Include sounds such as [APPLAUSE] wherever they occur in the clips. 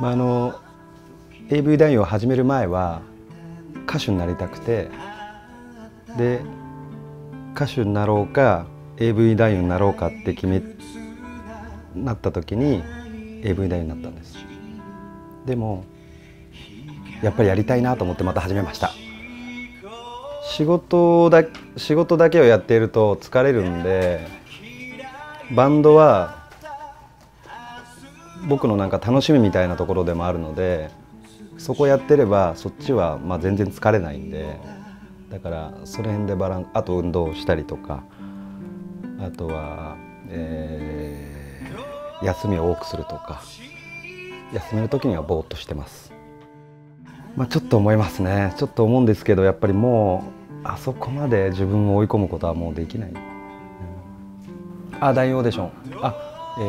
まあ、あの AV 男優を始める前は歌手になりたくてで歌手になろうか AV 男優になろうかって決めなった時に AV 男優になったんです。でもやっぱりやりたいなと思ってまた始めました。仕事だ仕事だけをやっていると疲れるんでバンドは僕のなんか楽しみみたいなところでもあるのでそこやってればそっちはまあ全然疲れないんでだからその辺でバランあと運動したりとかあとは、えー休みを多くするとか。休める時にはぼーっとしてます、まあ、ちょっと思いますね。ちょっと思うんですけどやっぱりもうあそこまで自分を追い込むことはもうできない、うんあ大オーディションあ、え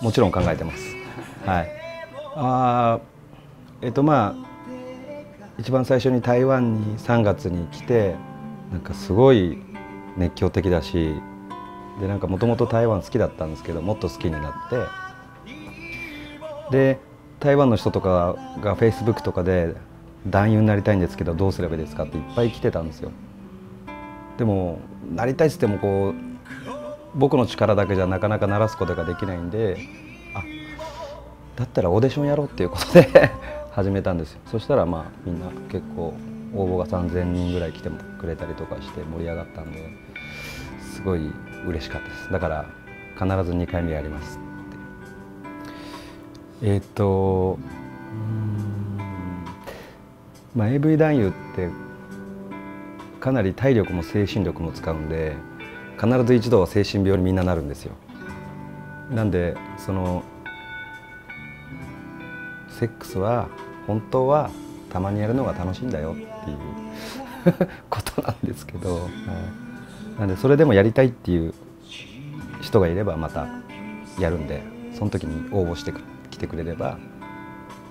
ーもちろん考えてます。はい。あえっ、とまあ一番最初に台湾に3月に来てなんかすごい熱狂的だしでなんかもともと台湾好きだったんですけどもっと好きになってで台湾の人とかがフェイスブックとかで男優になりたいんですけどどうすればいいですかっていっぱい来てたんですよ。でもなりたいっつってもこう僕の力だけじゃなかなかならすことができないんであだったらオーディションやろうっていうことで [LAUGHS] 始めたんですよ。そしたらまあみんな結構応募が3,000人ぐらい来てくれたりとかして盛り上がったんですごい嬉しかったです。だから必ず2回目やりますえっとうーんまあ AV 男優ってかなり体力も精神力も使うんで必ず一度は精神病にみんななるんですよ。なんでそのセックスは本当はたまにやるのが楽しいんだよっていう [LAUGHS] ことなんですけど、はい。なんでそれでもやりたいっていう人がいればまたやるんでその時に応募してくる。来てくれれば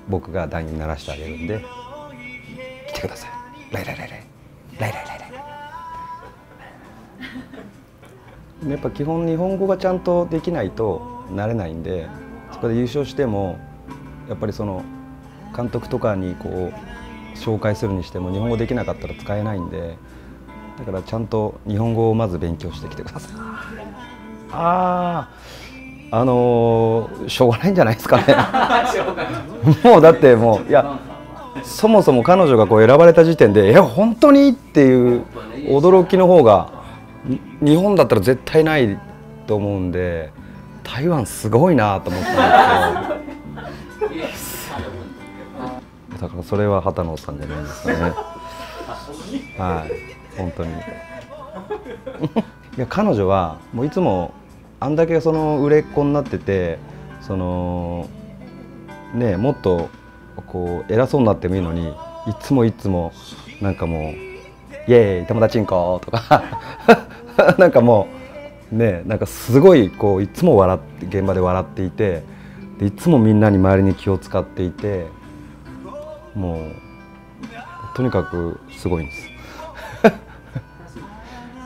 僕が男優にならしてあげるんで来てください。ライライライライライライライライやっぱ基本日本語がちゃんとできないとなれないんでそこで優勝してもやっぱりその監督とかにこう紹介するにしても日本語できなかったら使えないんでだからちゃんと日本語をまず勉強してきてください。あああのーしょうがないんじゃないですかね。[LAUGHS] もうだってもういやそもそも彼女がこう選ばれた時点で「え本当に?」っていう驚きの方がに日本だったら絶対ないと思うんで台湾すごいなと思ったんですよ。だからそれは畑野さんじゃないですかね。はい本当に。[LAUGHS] いや彼女はもういつもあんだけその売れっ子になっててそのねもっとこう偉そうになってもいいのにいつもいつもなんかもう「イエーイ友達んこ」とか [LAUGHS] なんかもうねなんかすごいこういつも笑って現場で笑っていてでいつもみんなに周りに気を使っていてもうとにかくすごいんです。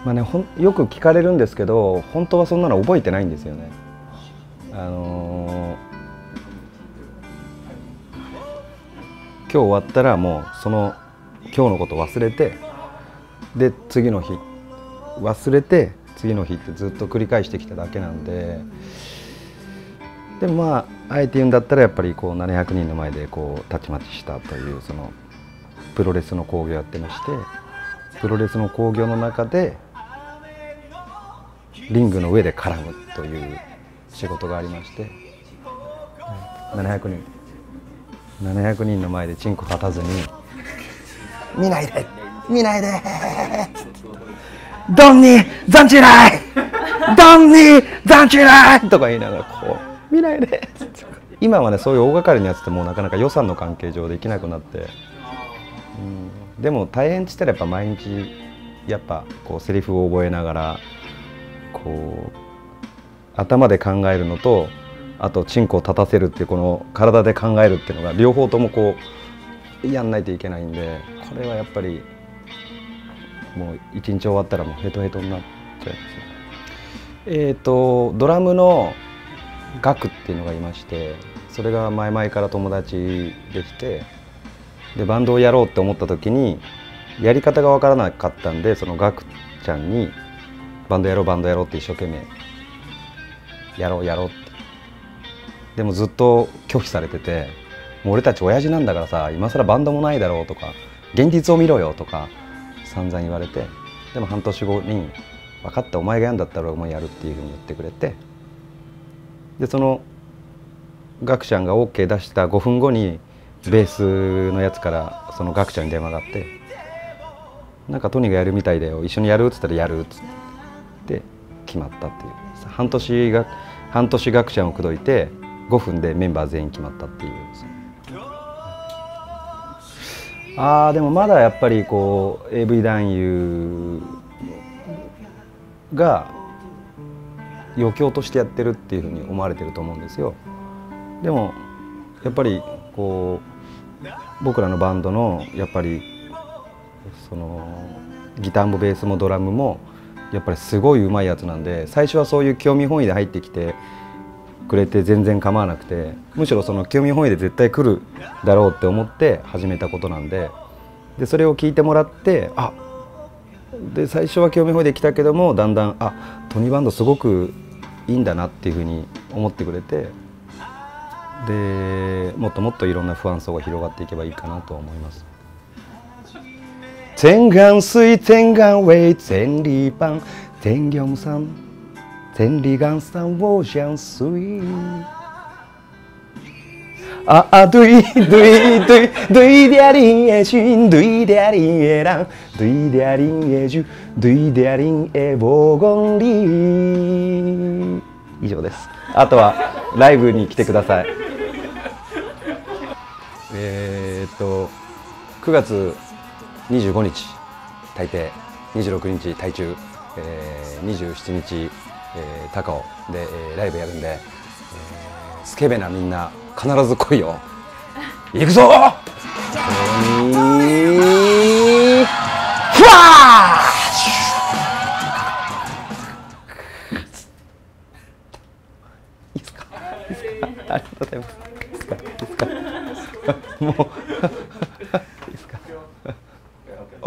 まあね、よく聞かれるんですけど本当はそんなの覚えてないんですよね。あのー今日終わったらもうその今日のこと忘れてで次の日忘れて次の日ってずっと繰り返してきただけなんででもまああえて言うんだったらやっぱりこう700人の前でこうたちまちしたというそのプロレスの興行やってましてプロレスの興行の中でリングの上で絡むという仕事がありまして700人700人の前でチンコ立たずに「見ないで見ないで!」ドンにザンチライドンにザンチライとか言いながらこう「見ないで!」今はねそういう大掛かりなやつってもうなかなか予算の関係上できなくなって、うん、でも大変っつったらやっぱ毎日やっぱこうセリフを覚えながらこう頭で考えるのとあとチンコを立たせるっていうこの体で考えるっていうのが両方ともこうやんないといけないんでこれはやっぱりもう一日終わったらもうヘトヘトになっちゃいますね。えっ、とドラムのガクっていうのがいましてそれが前々から友達できてでバンドをやろうって思った時にやり方が分からなかったんでそのガクちゃんにバンドやろうバンドやろうって一生懸命やろうやろうって。でもずっと拒否されててもう俺たち親父なんだからさ今更バンドもないだろうとか現実を見ろよとか散々言われて。でも半年後に分かったお前がやんだったら俺もやるっていうふうに言ってくれて。でそのガクちゃんが OK 出した5分後にベースのやつからそのガクちゃんに電話があって「なんかトニーがやるみたいだよ一緒にやる?」っつったら「やる」っつって。決まったっていう。半年が半年ガクちゃんを口説いて5分でメンバー全員決まったっていう。あーでもまだやっぱりこう AV 男優が余興としてやってるっていうふうに思われてると思うんですよ。でもやっぱりこう僕らのバンドのやっぱりそのギターもベースもドラムもやっぱりすごい上手いやつなんで最初はそういう興味本位で入ってきてくれて全然構わなくてむしろその興味本位で絶対来るだろうって思って始めたことなんででそれを聞いてもらってあで最初は興味本位で来たけどもだんだんあトニーバンドすごくいいんだなっていうふうに思ってくれてでもっともっといろんな不安層が広がっていけばいいかなと思います。スイテンガンウェイテンリ天干水天干未天理版天ン三天理干三我想水ああドゥイドゥイドゥイドゥイデアリンエシンドゥイデアリンエランドゥイデアリンエジュドゥイデアリンエボーゴンリー以上です。あとはライブに来てください。え、っと9月25日台北26日台中、えー、27日、えー、高尾で、えー、ライブやるんで、えー、スケベなみんな必ず来いよ。[LAUGHS] 行くぞ！ーフラッシュいいですか？いいですか？ありがとうございます。いいですか？いいですか？もう